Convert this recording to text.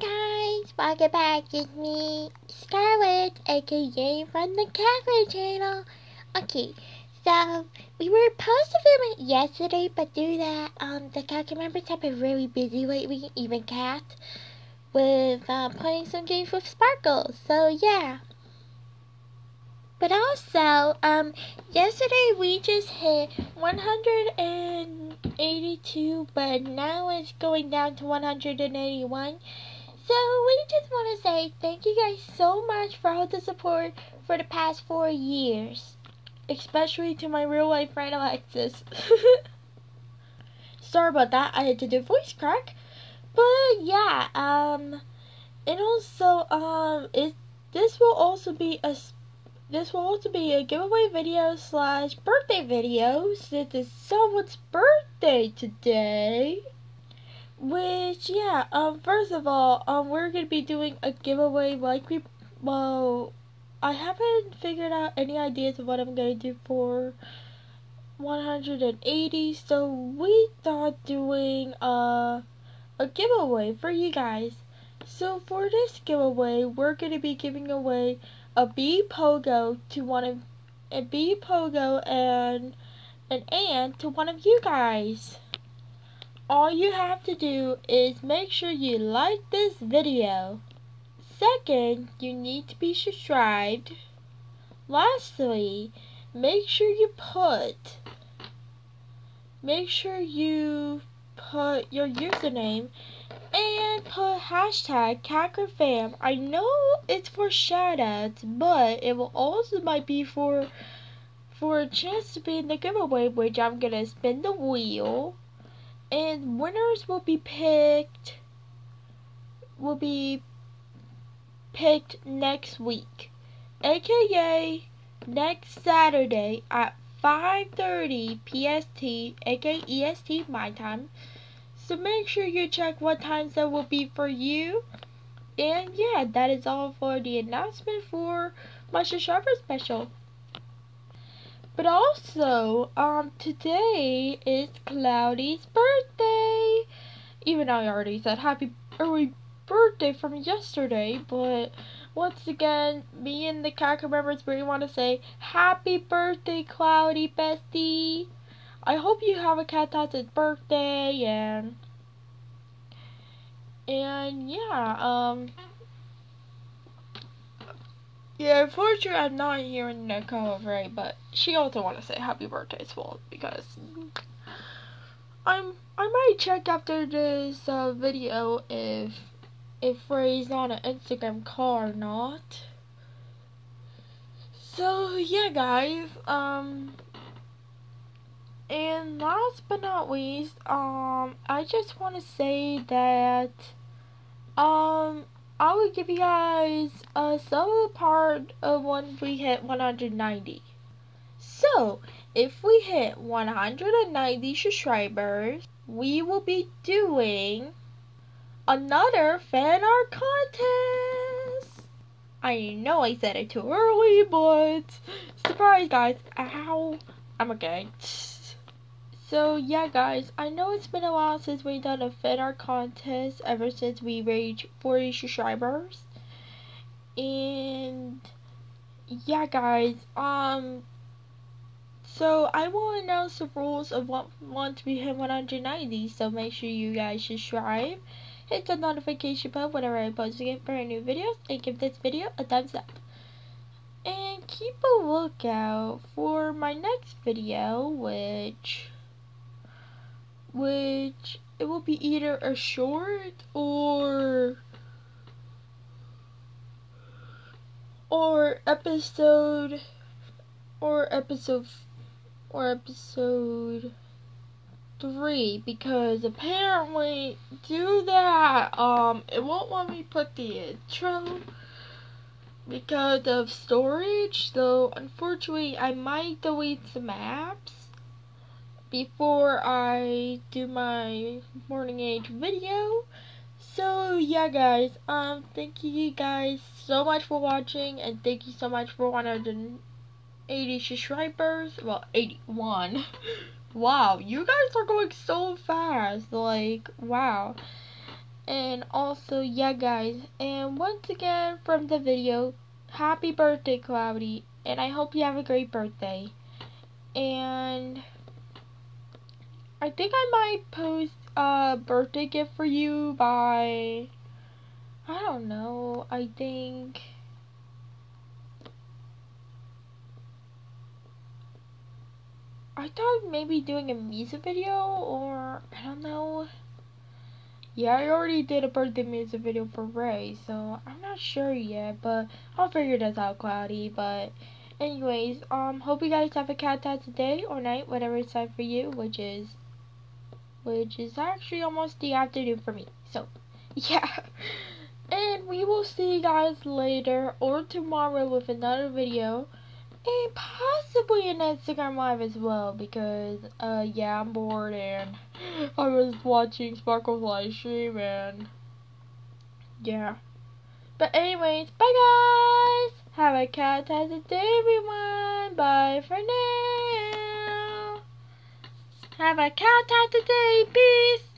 morning, guys. Welcome back. It's me, Scarlett, aka from the Cat Crew channel. Okay, so we were supposed to film it yesterday, but due that, um, the Cat Crew members have been really busy lately, even Cat, with uh, playing some games with Sparklez. So yeah. But also, um, yesterday we just hit 182, but now it's going down to 181. So we just want to say thank you guys so much for all the support for the past four years. Especially to my real life friend Alexis. Sorry about that, I had to do voice crack. But yeah, um, and also, um, it, this will also be a this will also be a giveaway video slash birthday video since it's someone's birthday today. Which, yeah, um, first of all, um, we're gonna be doing a giveaway like we, well, I haven't figured out any ideas of what I'm gonna do for 180, so we thought doing a, a giveaway for you guys. So for this giveaway, we're gonna be giving away a B Pogo to one of a B Pogo and an ant to one of you guys. All you have to do is make sure you like this video. Second, you need to be subscribed. Lastly, make sure you put make sure you put your username and put hashtag CatCrewFam. I know it's for shoutouts, but it will also might be for for a chance to be in the giveaway, which I'm gonna spin the wheel, and winners will be picked. Will be picked next week, aka next Saturday at 5:30 PST, aka EST my time. So make sure you check what times that will be for you. And yeah, that is all for the announcement for my subscriber special. But also, um, today is Cloudy's birthday. Even though I already said happy early birthday from yesterday, but once again, me and the Kaka members really want to say happy birthday, Cloudy bestie. I hope you have a fantastic birthday and and yeah, um yeah, unfortunately I'm not hearing Nicole right, but she also want to say happy birthday as well because I'm I might check after this uh, video if if Ray's on an Instagram call or not. So yeah, guys, um and last but not least, um, I just want to say that, um, I will give you guys a solo part of when we hit 190. So, if we hit 190 subscribers, we will be doing another fan art contest. I know I said it too early, but surprise, guys. Ow. I'm okay. So yeah guys, I know it's been a while since we done a fan art contest ever since we reached 40 subscribers. And yeah guys, um so I will announce the rules of what once we hit 190, so make sure you guys subscribe, hit the notification bell whenever I post again brand new videos, and give this video a thumbs up. And keep a lookout for my next video, which which it will be either a short or or episode or episode or episode three because apparently do that um it won't let me put the intro because of storage so unfortunately I might delete some apps before I do my morning age video. So yeah guys, um thank you guys so much for watching and thank you so much for 180 subscribers. Well 81. wow, you guys are going so fast. Like wow. And also, yeah, guys. And once again, from the video, happy birthday, Cloudy. And I hope you have a great birthday. And I think I might post a birthday gift for you by, I don't know, I think. I thought maybe doing a music video or I don't know. Yeah, I already did a birthday music video for Ray, so I'm not sure yet, but I'll figure this out, Cloudy. But anyways, um, hope you guys have a catstic day or night, whatever it's time for you, which is, which is actually almost the afternoon for me. So, yeah. And we will see you guys later or tomorrow with another video and possibly an Instagram live as well because uh yeah I'm bored and I was watching Sparkle's live stream and yeah. But anyways, bye guys! Have a fantastic day everyone! Bye for now! Have a fantastic day! Peace!